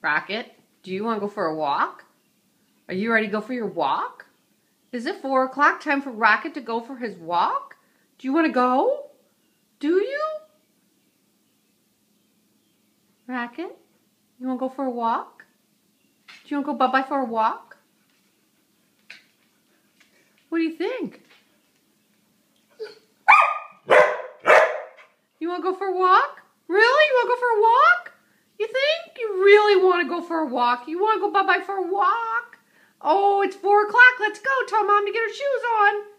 Rocket, do you want to go for a walk? Are you ready to go for your walk? Is it four o'clock time for Rocket to go for his walk? Do you want to go? Do you? Rocket, you want to go for a walk? Do you want to go bye-bye for a walk? What do you think? You want to go for a walk? Really? You want to go for a walk? You think? You really want to go for a walk? You want to go bye-bye for a walk? Oh, it's 4 o'clock. Let's go. Tell Mom to get her shoes on.